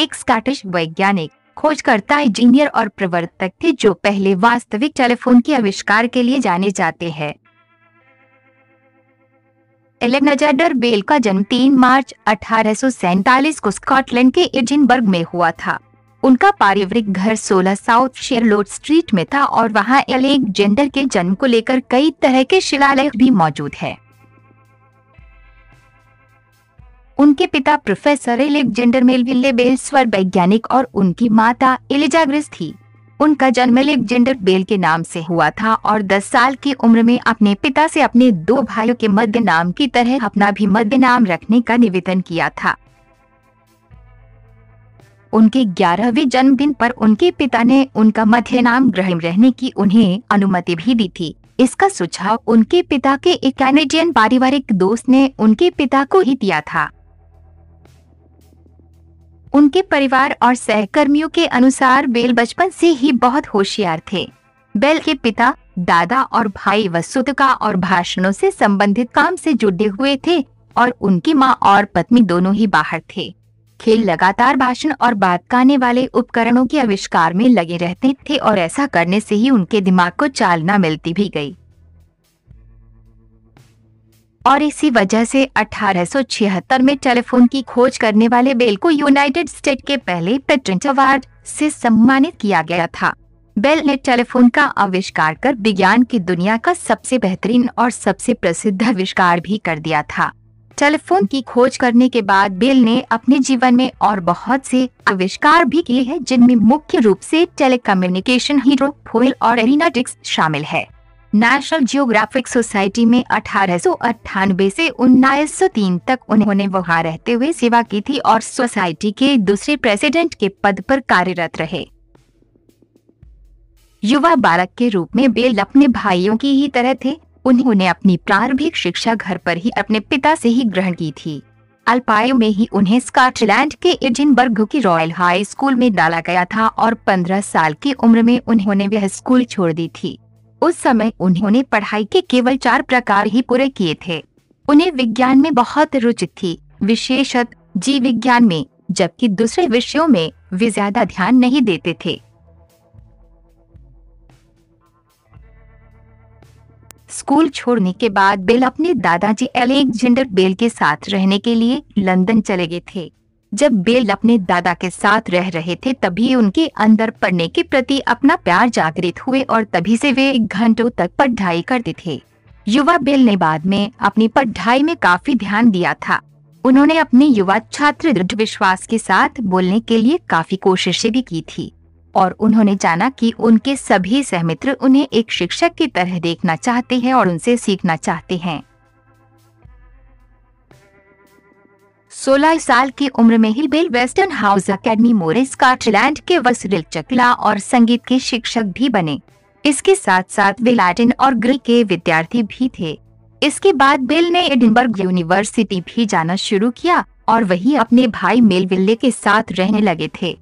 एक स्कॉटिश वैज्ञानिक, खोजकर्ता, इंजीनियर और प्रवर्तक थे जो पहले वास्तविक टेलीफोन के आविष्कार के लिए जाने जाते हैं। एलेक्जेंडर बेल का जन्म 3 मार्च अठारह को स्कॉटलैंड के एजिनबर्ग में हुआ था। उनका पारिवारिक घर 16 साउथ शेरलोट स्ट्रीट में था और वहाँ एलेक्जेंडर के जन्म को लेकर कई तरह के शिलालेख भी मौजूद है। उनके पिता प्रोफेसर एलेक्जेंडर मेलविले बेल स्वर वैज्ञानिक और उनकी माता एलिजाग्रिस थी। उनका जन्म एलेक्जेंडर बेल के नाम से हुआ था और 10 साल की उम्र में अपने पिता से अपने दो भाइयों के मध्य नाम की तरह अपना भी मध्य नाम रखने का निवेदन किया था। उनके ग्यारहवें जन्मदिन पर उनके पिता ने उनका मध्य नाम ग्रहण रहने की उन्हें अनुमति भी दी थी। इसका सुझाव उनके पिता के एक कैनेडियन पारिवारिक दोस्त ने उनके पिता को ही दिया था। उनके परिवार और सहकर्मियों के अनुसार बेल बचपन से ही बहुत होशियार थे। बेल के पिता, दादा और भाई वसुतका और भाषणों से संबंधित काम से जुड़े हुए थे और उनकी माँ और पत्नी दोनों ही बाहर थे। खेल लगातार भाषण और बात करने वाले उपकरणों के आविष्कार में लगे रहते थे और ऐसा करने से ही उनके दिमाग को चालना मिलती भी गई। और इसी वजह से 1876 में टेलीफोन की खोज करने वाले बेल को यूनाइटेड स्टेट के पहले पेटेंट अवार्ड से सम्मानित किया गया था। बेल ने टेलीफोन का आविष्कार कर विज्ञान की दुनिया का सबसे बेहतरीन और सबसे प्रसिद्ध आविष्कार भी कर दिया था। टेलीफोन की खोज करने के बाद बेल ने अपने जीवन में और बहुत से आविष्कार भी किए हैं जिनमें मुख्य रूप से टेलीकम्युनिकेशन हीरो फोइल और एरिनाटिक्स शामिल है। नेशनल जियोग्राफिक सोसाइटी में अठारह से उन्नीस तक उन्होंने वहाँ रहते हुए सेवा की थी और सोसाइटी के दूसरे प्रेसिडेंट के पद पर कार्यरत रहे। युवा बालक के रूप में बेल अपने भाइयों की ही तरह थे। उन्होंने अपनी प्रारंभिक शिक्षा घर पर ही अपने पिता से ही ग्रहण की थी। अल्पायु में ही उन्हें स्कॉटलैंड के एजिनबर्ग की रॉयल हाई स्कूल में डाला गया था और 15 साल की उम्र में उन्होंने वह स्कूल छोड़ दी थी। उस समय उन्होंने पढ़ाई के केवल चार प्रकार ही पूरे किए थे। उन्हें विज्ञान में बहुत रुचि थी, विशेषत जीव विज्ञान में, जबकि दूसरे विषयों में वे ज़्यादा ध्यान नहीं देते थे। स्कूल छोड़ने के बाद बेल अपने दादाजी एलेक्जेंडर बेल के साथ रहने के लिए लंदन चले गए थे। जब बेल अपने दादा के साथ रह रहे थे तभी उनके अंदर पढ़ने के प्रति अपना प्यार जागृत हुए और तभी से वे एक घंटों तक पढ़ाई करते थे। युवा बेल ने बाद में अपनी पढ़ाई में काफ़ी ध्यान दिया था। उन्होंने अपने युवा छात्र दृढ़ विश्वास के साथ बोलने के लिए काफ़ी कोशिशें भी की थी और उन्होंने जाना कि उनके सभी सहमित्र उन्हें एक शिक्षक की तरह देखना चाहते हैं और उनसे सीखना चाहते हैं। 16 साल की उम्र में ही Bell Western House Academy Moray Scotland के वसरिल चकला और संगीत के शिक्षक भी बने। इसके साथ साथ वे लैटिन और ग्रीक के विद्यार्थी भी थे। इसके बाद बिल ने एडिनबर्ग यूनिवर्सिटी भी जाना शुरू किया और वही अपने भाई मेलविल्ले के साथ रहने लगे थे।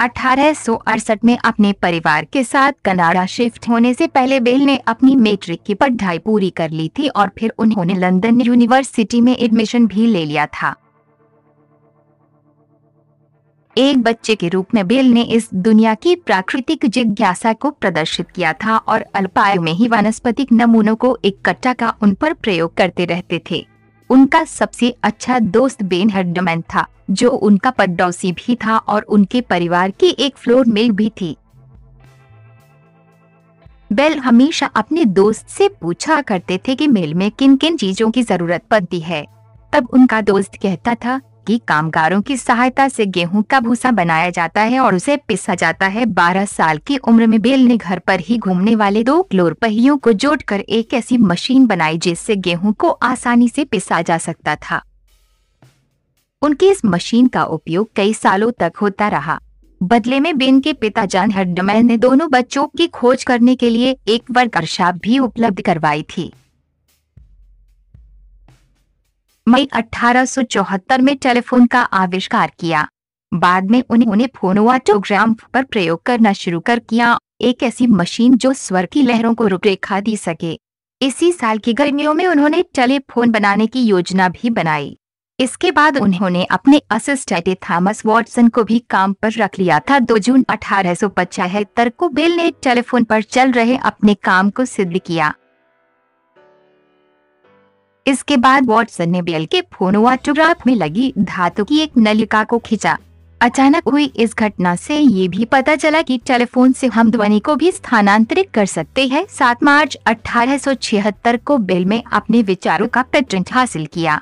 अठारह सौ अड़सठ में अपने परिवार के साथ कनाडा शिफ्ट होने से पहले बेल ने अपनी मैट्रिक की पढ़ाई पूरी कर ली थी और फिर उन्होंने लंदन यूनिवर्सिटी में एडमिशन भी ले लिया था। एक बच्चे के रूप में बेल ने इस दुनिया की प्राकृतिक जिज्ञासा को प्रदर्शित किया था और अल्पायु में ही वनस्पतिक नमूनों को इकट्ठा का उन पर प्रयोग करते रहते थे। उनका सबसे अच्छा दोस्त बेन हेडमैन था, जो उनका पड़ोसी भी था और उनके परिवार की एक फ्लोर मेल भी थी। बेल हमेशा अपने दोस्त से पूछा करते थे कि मेल में किन किन चीज़ों की ज़रूरत पड़ती है। तब उनका दोस्त कहता था कि कामगारों की सहायता से गेहूँ का भूसा बनाया जाता है और उसे पिसा जाता है। बारह साल की उम्र में बेल ने घर पर ही घूमने वाले दो क्लोर पहियों को जोड़कर एक ऐसी मशीन बनाई जिससे गेहूँ को आसानी से पिसा जा सकता था। उनकी इस मशीन का उपयोग कई सालों तक होता रहा। बदले में बेन के पिता जान हर्डमैन ने दोनों बच्चों की खोज करने के लिए एक वर्कशॉप भी उपलब्ध करवाई थी। मई 1874 में टेलीफोन का आविष्कार किया। बाद में उन्होंने फोनोटोग्राम पर प्रयोग करना शुरू कर किया। एक ऐसी मशीन जो स्वर की लहरों को रूपरेखा दी सके। इसी साल की गर्मियों में उन्होंने टेलीफोन बनाने की योजना भी बनाई। इसके बाद उन्होंने अपने असिस्टेंट थॉमस वॉटसन को भी काम पर रख लिया था। 2 जून अठारह को बेल ने टेलीफोन पर चल रहे अपने काम को सिद्ध किया। इसके बाद वॉटसन ने बेल के फ़ोन ऑटोग्राफ में लगी धातु की एक नलिका को खींचा। अचानक हुई इस घटना से ये भी पता चला कि टेलीफोन से हम ध्वनि को भी स्थानांतरित कर सकते हैं। सात मार्च अठारह सौ छिहत्तर को बेल में अपने विचारों का पेटेंट हासिल किया।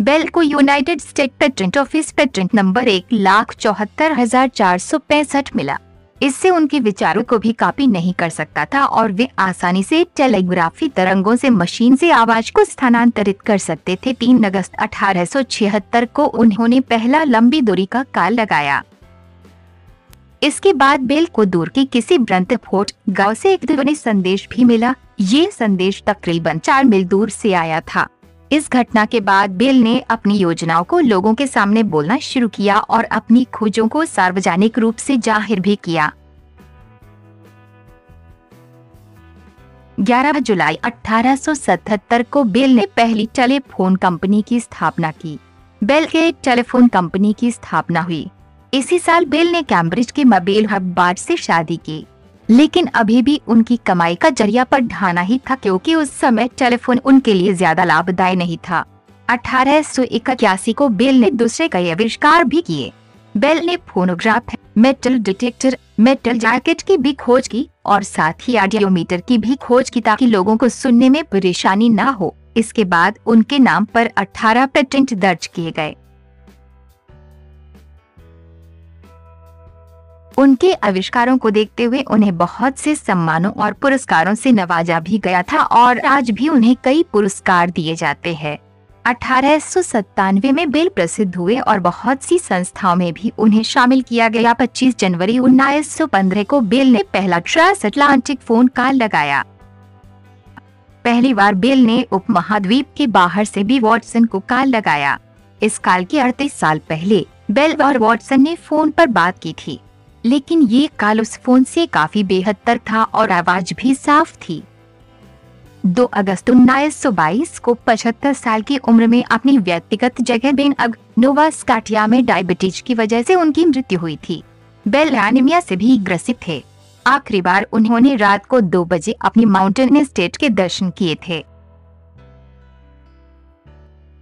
बेल को United State patent office patent number एक लाख चौहत्तर हज़ार चार सौ पैंसठ मिला। इससे उनके विचारों को भी कॉपी नहीं कर सकता था और वे आसानी से टेलीग्राफी तरंगों से मशीन से आवाज़ को स्थानांतरित कर सकते थे। तीन अगस्त अठारह सौ छिहत्तर को उन्होंने पहला लंबी दूरी का काल लगाया। इसके बाद बेल को दूर के किसी ब्रंतफोर्ट गाँव से एक ध्वनि संदेश भी मिला। ये संदेश तकरीबन चार मील दूर से आया था। इस घटना के बाद बेल ने अपनी योजनाओं को लोगों के सामने बोलना शुरू किया और अपनी खोजों को सार्वजनिक रूप से ज़ाहिर भी किया। 11 जुलाई 1877 को बेल ने पहली टेलीफोन कंपनी की स्थापना की। बेल के टेलीफोन कंपनी की स्थापना हुई। इसी साल बेल ने कैम्ब्रिज के मबेल हब्बार्ड से शादी की। लेकिन अभी भी उनकी कमाई का ज़रिया पर ढाना ही था क्योंकि उस समय टेलीफोन उनके लिए ज़्यादा लाभदायी नहीं था। अठारह को बेल ने दूसरे कई आविष्कार भी किए। बेल ने phonograph, metal detector, metal jacket की भी खोज की और साथ ही ऑडियोमीटर की भी खोज की ताकि लोगों को सुनने में परेशानी न हो। इसके बाद उनके नाम पर 18 पेटेंट दर्ज किए गए। उनके आविष्कारों को देखते हुए उन्हें बहुत से सम्मानों और पुरस्कारों से नवाजा भी गया था और आज भी उन्हें कई पुरस्कार दिए जाते हैं। अठारह सौ सत्तानवे में बेल प्रसिद्ध हुए और बहुत सी संस्थाओं में भी उन्हें शामिल किया गया। 25 जनवरी 1915 को बेल ने पहला ट्रांस अटलांटिक फ़ोन कॉल लगाया। पहली बार बेल ने उपमहाद्वीप के बाहर से भी वॉटसन को कॉल लगाया। इस काल के अड़तीस साल पहले, बेल और वॉटसन ने फ़ोन पर बात की थी। लेकिन ये काल उस फ़ोन से काफ़ी बेहतर था और आवाज़ भी साफ़ थी। 2 अगस्त उन्नीस को 75 साल की उम्र में अपनी व्यक्तिगत जगह बेन अग नोवा स्काटिया में डायबिटीज़ की वजह से उनकी मृत्यु हुई थी। बेल एनीमिया से भी ग्रसित थे। आखिरी बार उन्होंने रात को दो बजे अपनी माउंटेन स्टेट के दर्शन किए थे।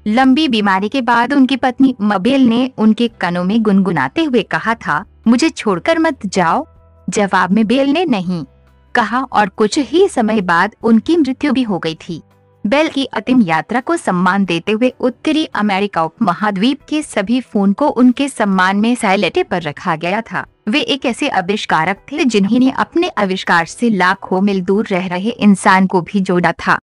लंबी बीमारी के बाद उनकी पत्नी मबेल ने उनके कनों में गुनगुनाते हुए कहा था मुझे छोड़कर मत जाओ। जवाब में बेल ने नहीं कहा और कुछ ही समय बाद उनकी मृत्यु भी हो गई थी। बेल की अंतिम यात्रा को सम्मान देते हुए उत्तरी अमेरिका उप महाद्वीप के सभी फ़ोन को उनके सम्मान में साइलेटे पर रखा गया था। वे एक ऐसे आविष्कारक थे जिन्होंने अपने आविष्कार से लाखों मील दूर रह रहे इंसान को भी जोड़ा था।